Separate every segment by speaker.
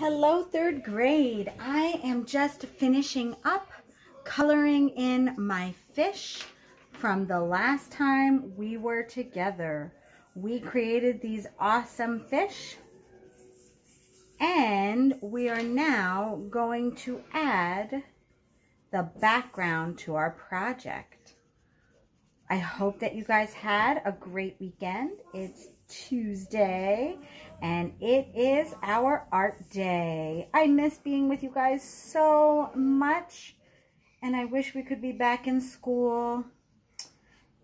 Speaker 1: Hello, third grade. I am just finishing up coloring in my fish from the last time we were together. We created these awesome fish and we are now going to add the background to our project. I hope that you guys had a great weekend. It's Tuesday and it is our art day. I miss being with you guys so much and I wish we could be back in school.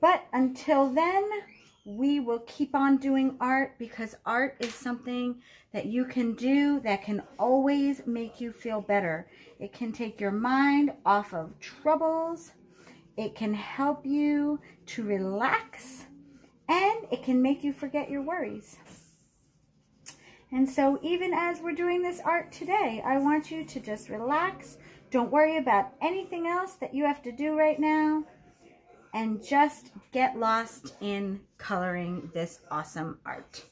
Speaker 1: But until then, we will keep on doing art because art is something that you can do that can always make you feel better. It can take your mind off of troubles. It can help you to relax and it can make you forget your worries. And so even as we're doing this art today, I want you to just relax. Don't worry about anything else that you have to do right now. And just get lost in coloring this awesome art.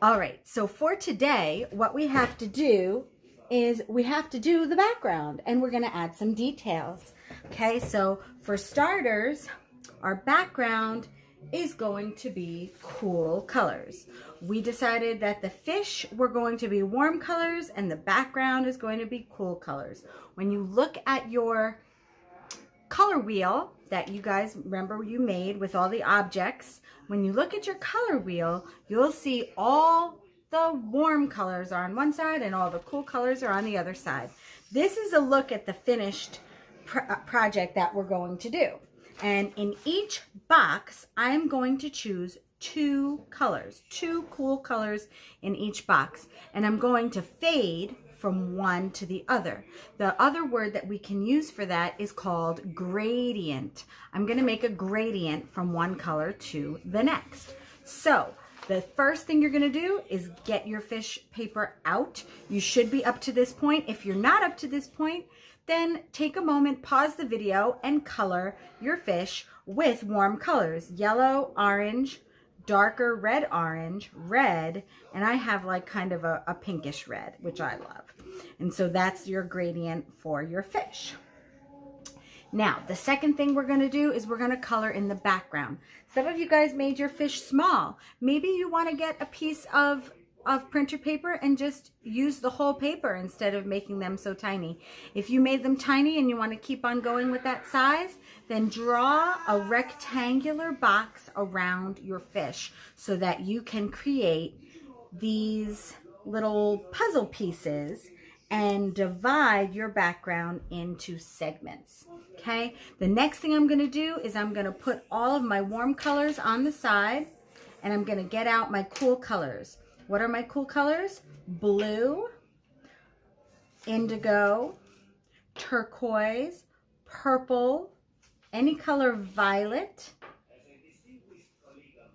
Speaker 1: All right, so for today, what we have to do is we have to do the background and we're gonna add some details. Okay, so for starters, our background is going to be cool colors. We decided that the fish were going to be warm colors and the background is going to be cool colors. When you look at your color wheel that you guys remember you made with all the objects, when you look at your color wheel, you'll see all the warm colors are on one side and all the cool colors are on the other side. This is a look at the finished uh, project that we're going to do. And in each box, I'm going to choose two colors, two cool colors in each box. And I'm going to fade from one to the other. The other word that we can use for that is called gradient. I'm going to make a gradient from one color to the next. So the first thing you're to do is get your fish paper out. You should be up to this point. If you're not up to this point, then take a moment, pause the video, and color your fish with warm colors. Yellow, orange, darker red orange, red, and I have like kind of a, a pinkish red, which I love. And so that's your gradient for your fish. Now, the second thing we're going to do is we're going to color in the background. Some of you guys made your fish small. Maybe you want to get a piece of of printer paper and just use the whole paper instead of making them so tiny. If you made them tiny and you want to keep on going with that size, then draw a rectangular box around your fish so that you can create these little puzzle pieces and divide your background into segments. Okay, the next thing I'm going to do is I'm going to put all of my warm colors on the side and I'm going to get out my cool colors. What are my cool colors? Blue, indigo, turquoise, purple, any color violet,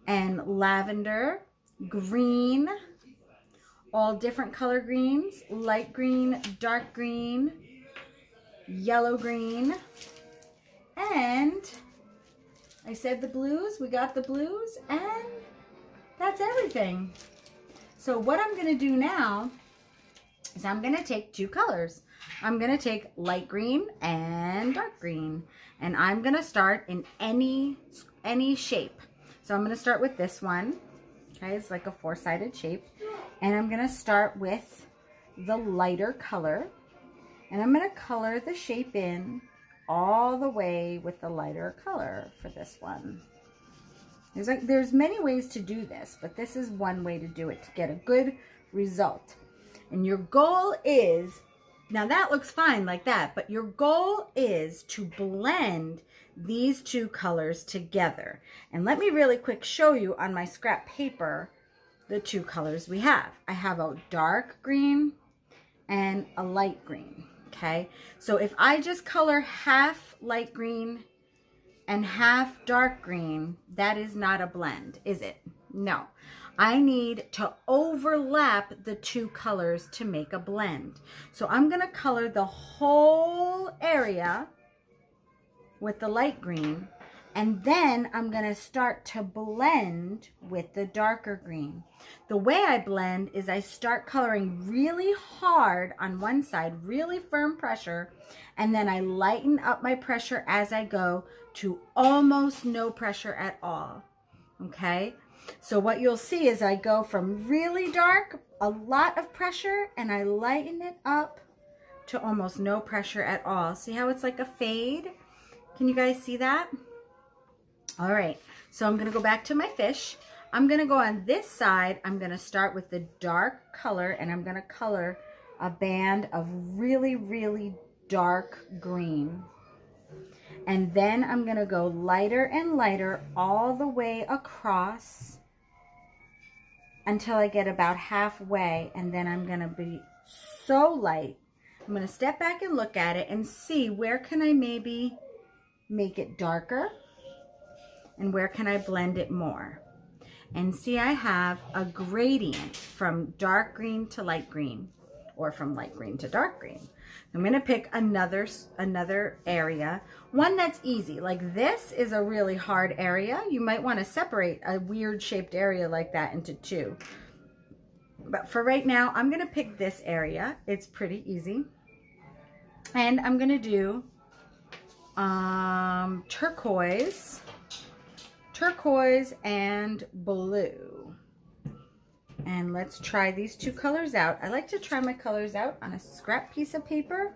Speaker 1: and lavender, green, all different color greens, light green, dark green, yellow green, and I said the blues, we got the blues, and that's everything. So what I'm to do now is I'm to take two colors. I'm to take light green and dark green. And I'm to start in any, any shape. So I'm to start with this one. Okay, it's like a four-sided shape. And I'm to start with the lighter color. And I'm to color the shape in all the way with the lighter color for this one. There's, like, there's many ways to do this, but this is one way to do it to get a good result. And your goal is, now that looks fine like that, but your goal is to blend these two colors together. And let me really quick show you on my scrap paper the two colors we have. I have a dark green and a light green, okay? So if I just color half light green and half dark green, that is not a blend, is it? No. I need to overlap the two colors to make a blend. So I'm going to color the whole area with the light green, And then I'm going to start to blend with the darker green. The way I blend is I start coloring really hard on one side, really firm pressure, and then I lighten up my pressure as I go to almost no pressure at all. Okay? So what you'll see is I go from really dark, a lot of pressure, and I lighten it up to almost no pressure at all. See how it's like a fade? Can you guys see that? All right, so I'm gonna go back to my fish. I'm gonna go on this side. I'm gonna start with the dark color and I'm gonna color a band of really, really dark green. And then I'm gonna go lighter and lighter all the way across until I get about halfway. And then I'm gonna be so light. I'm gonna step back and look at it and see where can I maybe make it darker and where can I blend it more. And see, I have a gradient from dark green to light green or from light green to dark green. I'm going to pick another, another area, one that's easy. Like this is a really hard area. You might want to separate a weird shaped area like that into two. But for right now, I'm going to pick this area. It's pretty easy. And I'm going to do um, turquoise turquoise and blue. And let's try these two colors out. I like to try my colors out on a scrap piece of paper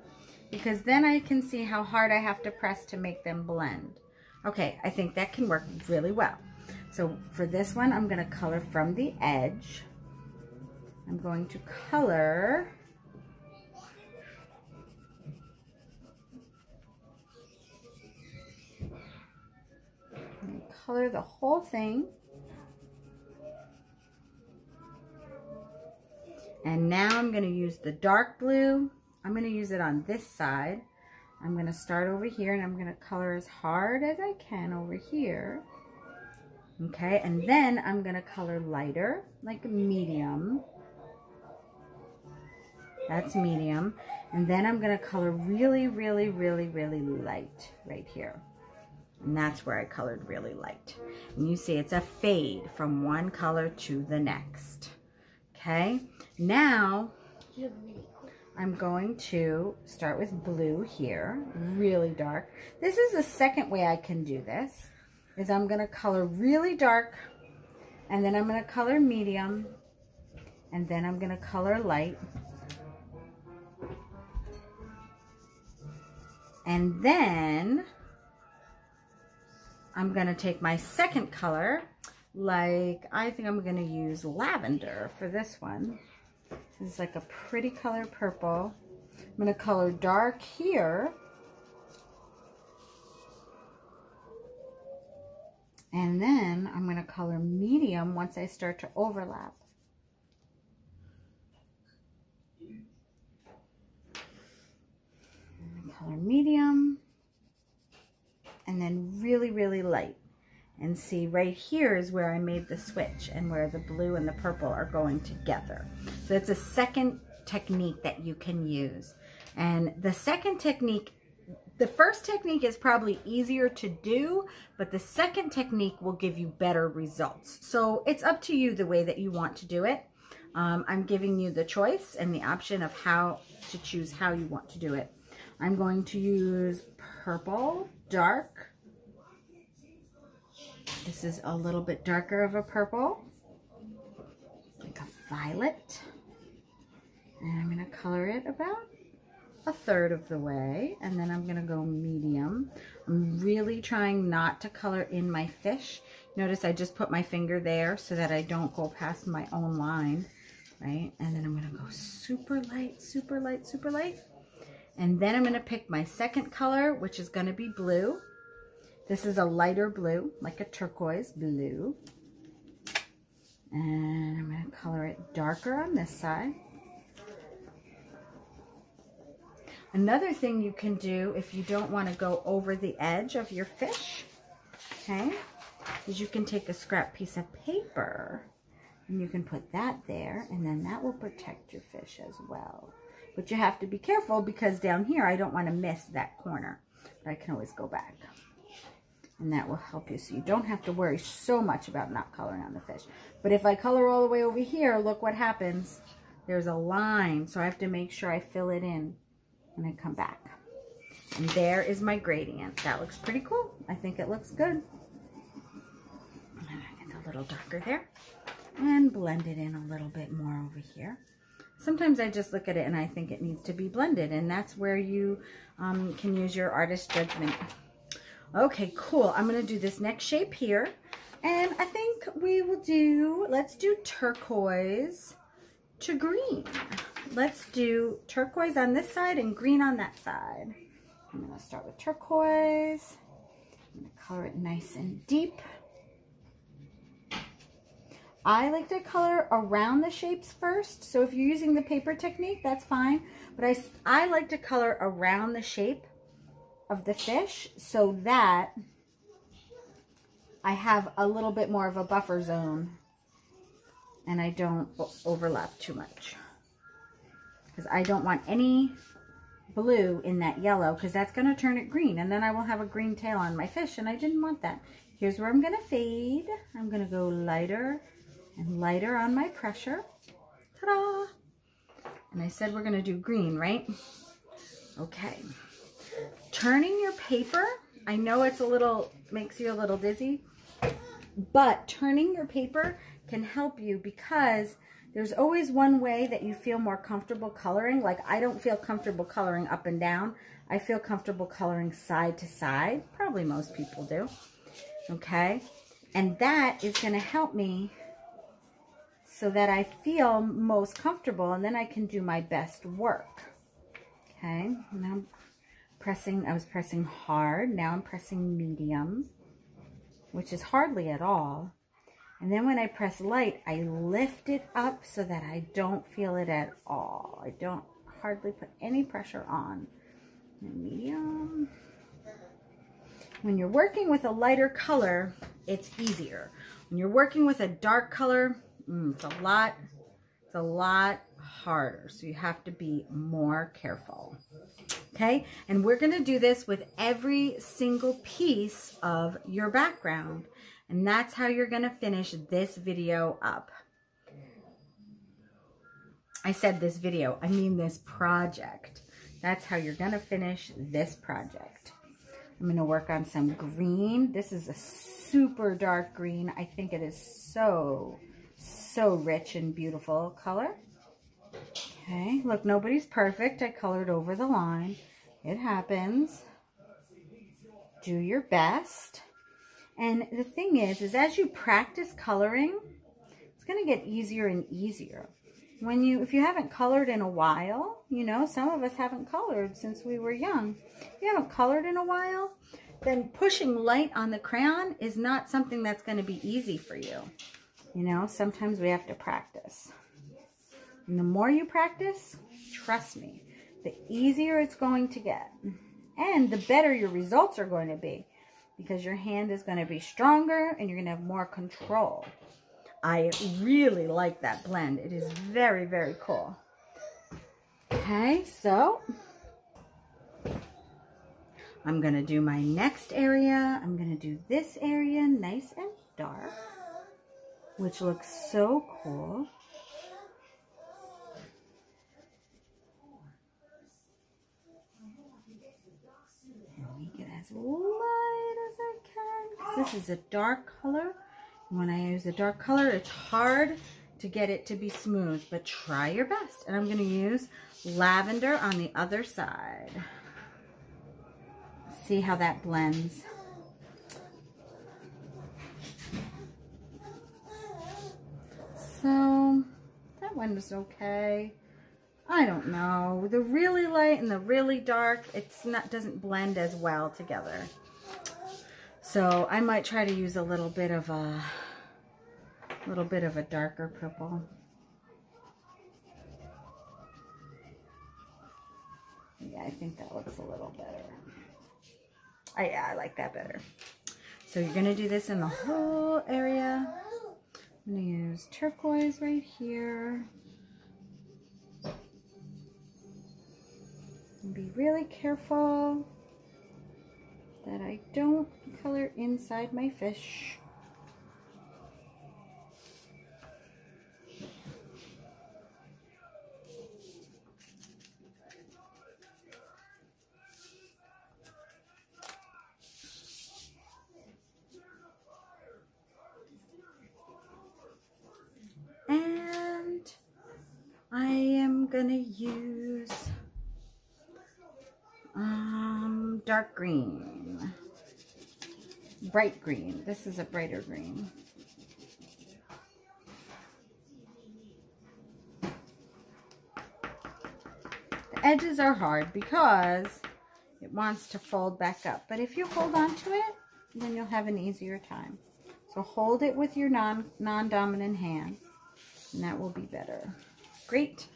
Speaker 1: because then I can see how hard I have to press to make them blend. Okay, I think that can work really well. So for this one, I'm gonna color from the edge. I'm going to color color the whole thing. And now I'm going to use the dark blue. I'm going to use it on this side. I'm going to start over here and I'm going to color as hard as I can over here. Okay, and then I'm going to color lighter, like medium. That's medium. And then I'm going to color really, really, really, really light right here. And that's where I colored really light. And you see it's a fade from one color to the next. Okay, now I'm going to start with blue here, really dark. This is the second way I can do this, is I'm gonna color really dark, and then I'm gonna color medium, and then I'm gonna color light. And then I'm going to take my second color, like I think I'm going to use lavender for this one. This is like a pretty color purple. I'm going to color dark here. And then I'm going to color medium once I start to overlap. color medium really, light. And see, right here is where I made the switch and where the blue and the purple are going together. So it's a second technique that you can use. And the second technique, the first technique is probably easier to do, but the second technique will give you better results. So it's up to you the way that you want to do it. Um, I'm giving you the choice and the option of how to choose how you want to do it. I'm going to use purple dark. This is a little bit darker of a purple, like a violet. And I'm going to color it about a third of the way. And then I'm going to go medium. I'm really trying not to color in my fish. Notice I just put my finger there so that I don't go past my own line, right? And then I'm going to go super light, super light, super light. And then I'm going to pick my second color, which is going to be blue. This is a lighter blue, like a turquoise blue. And I'm going to color it darker on this side. Another thing you can do if you don't want to go over the edge of your fish, okay, is you can take a scrap piece of paper and you can put that there and then that will protect your fish as well. But you have to be careful because down here, I don't want to miss that corner. But I can always go back. And that will help you so you don't have to worry so much about not coloring on the fish. But if I color all the way over here, look what happens. There's a line, so I have to make sure I fill it in and I come back. And there is my gradient. That looks pretty cool. I think it looks good. Get a little darker there and blend it in a little bit more over here. Sometimes I just look at it and I think it needs to be blended and that's where you um, can use your artist judgment. Okay, cool. I'm going to do this next shape here. And I think we will do, let's do turquoise to green. Let's do turquoise on this side and green on that side. I'm going to start with turquoise. I'm going to color it nice and deep. I like to color around the shapes first. So if you're using the paper technique, that's fine. But I, I like to color around the shape of the fish so that I have a little bit more of a buffer zone and I don't overlap too much because I don't want any blue in that yellow because that's going to turn it green and then I will have a green tail on my fish and I didn't want that. Here's where I'm going to fade. I'm going to go lighter and lighter on my pressure. Ta-da! And I said we're going to do green, right? Okay. Turning your paper, I know it's a little, makes you a little dizzy, but turning your paper can help you because there's always one way that you feel more comfortable coloring. Like I don't feel comfortable coloring up and down. I feel comfortable coloring side to side. Probably most people do. Okay. And that is going to help me so that I feel most comfortable and then I can do my best work. Okay. Now I'm pressing, I was pressing hard. Now I'm pressing medium, which is hardly at all. And then when I press light, I lift it up so that I don't feel it at all. I don't hardly put any pressure on. Medium. When you're working with a lighter color, it's easier. When you're working with a dark color, mm, it's a lot, it's a lot harder. So you have to be more careful. Okay, and we're to do this with every single piece of your background. And that's how you're to finish this video up. I said this video, I mean this project. That's how you're to finish this project. I'm to work on some green. This is a super dark green. I think it is so, so rich and beautiful color. Okay, look, nobody's perfect. I colored over the line. It happens. Do your best. And the thing is, is as you practice coloring, it's going to get easier and easier. When you, if you haven't colored in a while, you know, some of us haven't colored since we were young. If you haven't colored in a while, then pushing light on the crayon is not something that's going to be easy for you. You know, sometimes we have to practice. And the more you practice, trust me, the easier it's going to get. And the better your results are going to be because your hand is going to be stronger and you're going to have more control. I really like that blend. It is very, very cool. Okay, so I'm going to do my next area. I'm going to do this area nice and dark, which looks so cool. make it as light as I can. This is a dark color. When I use a dark color, it's hard to get it to be smooth, but try your best. And I'm going to use lavender on the other side. See how that blends. So, that one was okay. I don't know. The really light and the really dark, it's not doesn't blend as well together. So I might try to use a little bit of a little bit of a darker purple. Yeah, I think that looks a little better. Oh, yeah, I like that better. So you're going to do this in the whole area. I'm going to use turquoise right here. And be really careful that I don't color inside my fish. And I am to use um, dark green, bright green. This is a brighter green. The edges are hard because it wants to fold back up. But if you hold on to it, then you'll have an easier time. So hold it with your non, non-dominant hand, and that will be better. Great.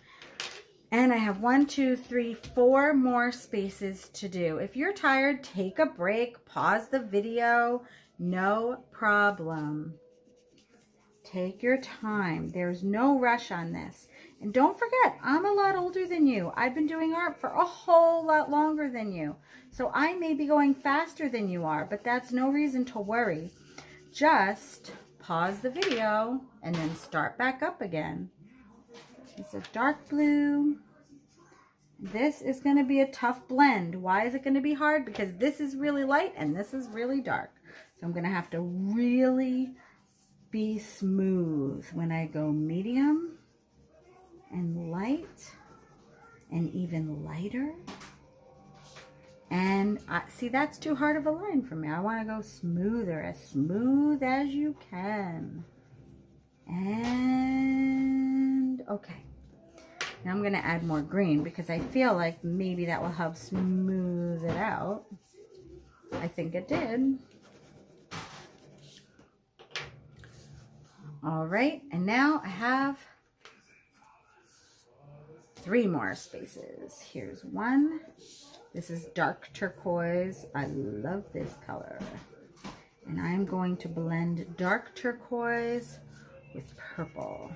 Speaker 1: And I have one, two, three, four more spaces to do. If you're tired, take a break, pause the video, no problem. Take your time. There's no rush on this. And don't forget, I'm a lot older than you. I've been doing art for a whole lot longer than you. So I may be going faster than you are, but that's no reason to worry. Just pause the video and then start back up again. It's a dark blue. This is going to be a tough blend. Why is it going to be hard? Because this is really light and this is really dark. So I'm going to have to really be smooth when I go medium and light and even lighter. And I, see, that's too hard of a line for me. I want to go smoother, as smooth as you can. And okay. Now I'm going to add more green because I feel like maybe that will help smooth it out. I think it did. All right, and now I have three more spaces. Here's one. This is dark turquoise. I love this color. And I'm going to blend dark turquoise with purple.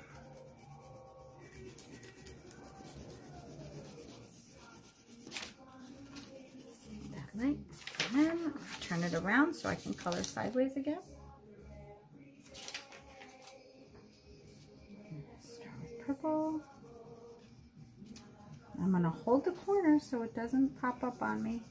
Speaker 1: That light. And then turn it around so I can color sideways again. Purple. I'm going to hold the corner so it doesn't pop up on me.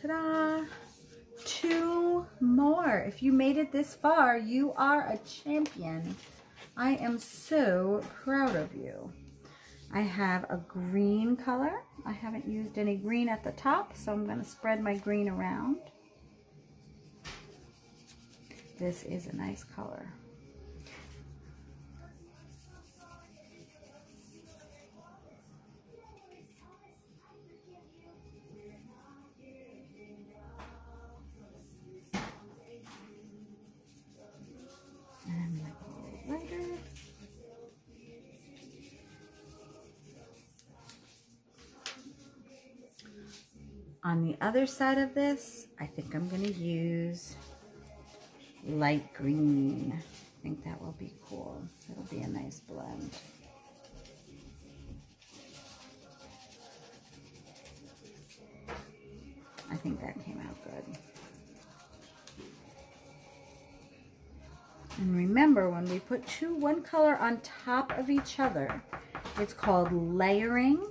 Speaker 1: Ta-da! Two more. If you made it this far, you are a champion. I am so proud of you. I have a green color. I haven't used any green at the top, so I'm going to spread my green around. This is a nice color. Other side of this, I think I'm going to use light green. I think that will be cool. It'll be a nice blend. I think that came out good. And remember, when we put two, one color on top of each other, it's called layering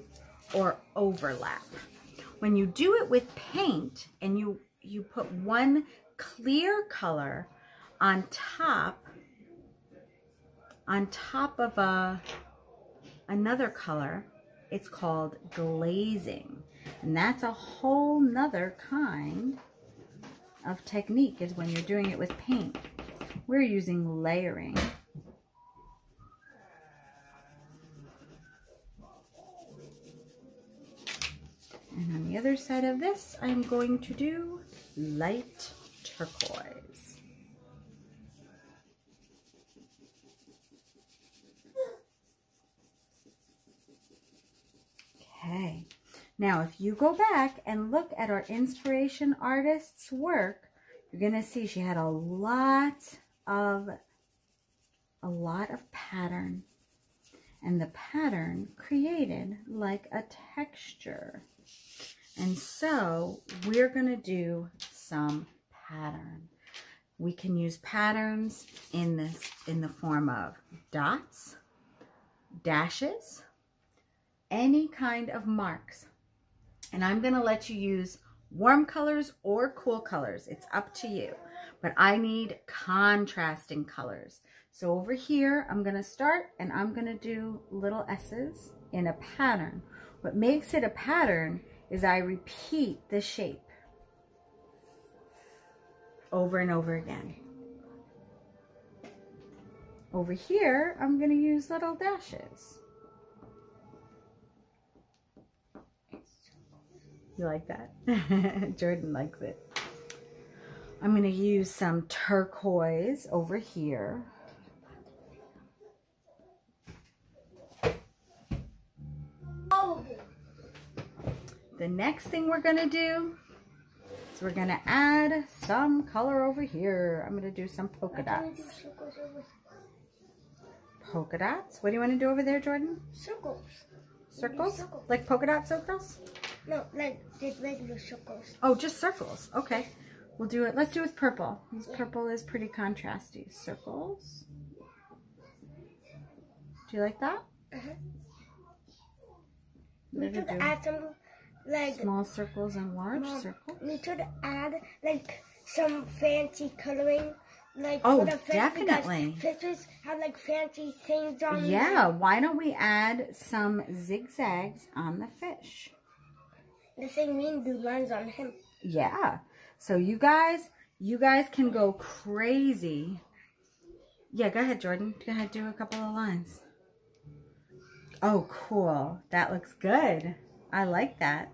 Speaker 1: or overlap. When you do it with paint and you, you put one clear color on top on top of a another color it's called glazing. And that's a whole nother kind of technique is when you're doing it with paint. We're using layering and on the other side of this I'm going to do light turquoise Okay. Now, if you go back and look at our inspiration artist's work, you're going to see she had a lot of a lot of pattern. And the pattern created like a texture. And so we're going to do some pattern. We can use patterns in this in the form of dots, dashes, any kind of marks. And I'm going to let you use warm colors or cool colors. It's up to you. But I need contrasting colors. So over here, I'm going to start and I'm going to do little S's in a pattern. What makes it a pattern is I repeat the shape over and over again. Over here, I'm going to use little dashes. You like that? Jordan likes it. I'm going to use some turquoise over here. The next thing we're going to do is we're going to add some color over here. I'm going to do some polka dots. Polka dots? What do you want to do over there, Jordan?
Speaker 2: Circles.
Speaker 1: Circles?
Speaker 2: Circles.
Speaker 1: Like polka dot circles?
Speaker 2: No, like just regular circles.
Speaker 1: Oh, just circles. Okay. We'll do it. Let's do it with purple. This purple is pretty contrasty. Circles. Do you like that?
Speaker 2: Uh-huh. We could add some like
Speaker 1: Small circles and large
Speaker 2: Mom,
Speaker 1: circles.
Speaker 2: we could add like some fancy coloring. Like
Speaker 1: Oh,
Speaker 2: for the fish,
Speaker 1: definitely.
Speaker 2: Fishes have like fancy things on
Speaker 1: Yeah,
Speaker 2: them.
Speaker 1: why don't we add some zigzags on the fish?
Speaker 2: The same mean do lines on him.
Speaker 1: Yeah. So you guys, you guys can go crazy. Yeah, go ahead, Jordan. Go ahead, do a couple of lines. Oh, cool. That looks good. I like that.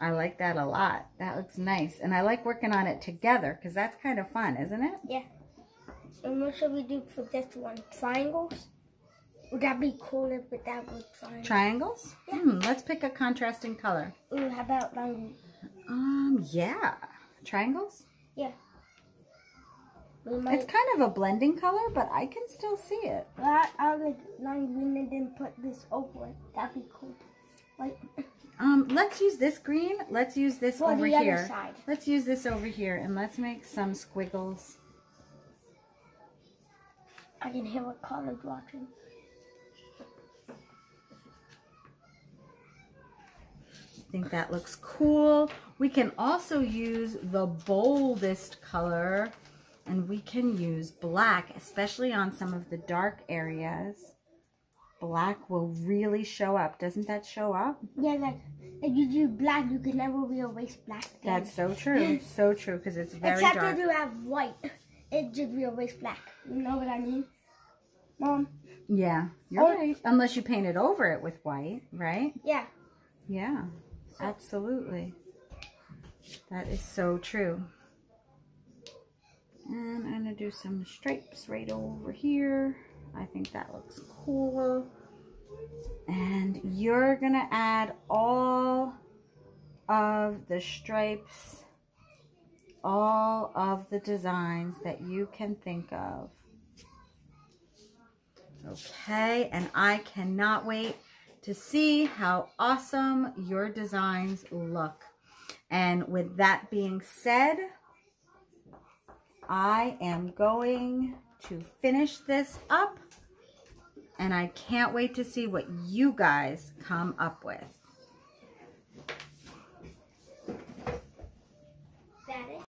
Speaker 1: I like that a lot. That looks nice. And I like working on it together because that's kind of fun, isn't it?
Speaker 2: Yeah. And what should we do for this one? Triangles? Would that be cool if that was triangles?
Speaker 1: Triangles?
Speaker 2: Yeah.
Speaker 1: Hmm, let's pick a contrasting color.
Speaker 2: Ooh, how about like
Speaker 1: Um, yeah. Triangles?
Speaker 2: yeah. We
Speaker 1: It's kind of a blending color, but I can still see it.
Speaker 2: I I like lime green and then put this over it. That'd be cool. Like
Speaker 1: Um, let's use this green. Let's use this
Speaker 2: For
Speaker 1: over here.
Speaker 2: side.
Speaker 1: Let's use this over here and let's make some squiggles.
Speaker 2: I can hear what colors watching.
Speaker 1: I think that looks cool. We can also use the boldest color and we can use black, especially on some of the dark areas. Black will really show up. Doesn't that show up?
Speaker 2: Yeah, like if you do black, you can never re-erase black. Again.
Speaker 1: That's so true. So true because it's very
Speaker 2: Except
Speaker 1: dark.
Speaker 2: if you have white, it just re-erase black. You know what I mean, Mom?
Speaker 1: Yeah, you're
Speaker 2: Oh.
Speaker 1: right. Unless you paint it over it with white, right?
Speaker 2: Yeah.
Speaker 1: Yeah, absolutely. That is so true. And I'm going to do some stripes right over here. I think that looks cool. And you're going to add all of the stripes, all of the designs that you can think of. Okay, and I cannot wait to see how awesome your designs look. And with that being said, I am going to finish this up and I can't wait to see what you guys come up with.